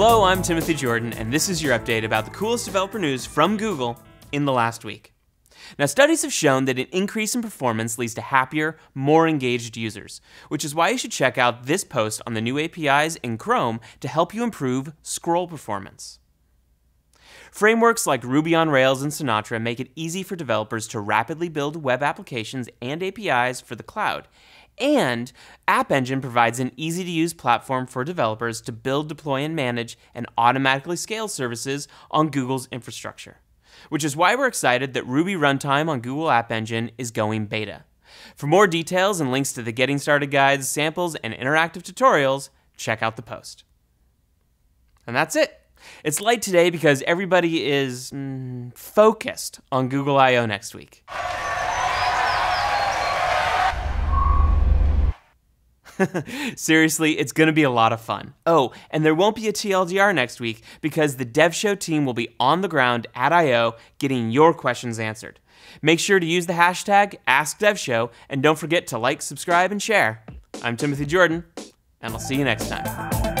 Hello, I'm Timothy Jordan, and this is your update about the coolest developer news from Google in the last week. Now, studies have shown that an increase in performance leads to happier, more engaged users, which is why you should check out this post on the new APIs in Chrome to help you improve scroll performance. Frameworks like Ruby on Rails and Sinatra make it easy for developers to rapidly build web applications and APIs for the cloud. And App Engine provides an easy to use platform for developers to build, deploy, and manage and automatically scale services on Google's infrastructure. Which is why we're excited that Ruby Runtime on Google App Engine is going beta. For more details and links to the Getting Started guides, samples, and interactive tutorials, check out the post. And that's it. It's light today because everybody is mm, focused on Google I/O next week. Seriously, it's going to be a lot of fun. Oh, and there won't be a TLDR next week because the Dev Show team will be on the ground at I/O getting your questions answered. Make sure to use the hashtag AskDevShow and don't forget to like, subscribe, and share. I'm Timothy Jordan, and I'll see you next time.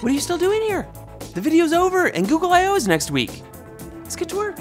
What are you still doing here? The video's over and Google I/O is next week. Let's get to work.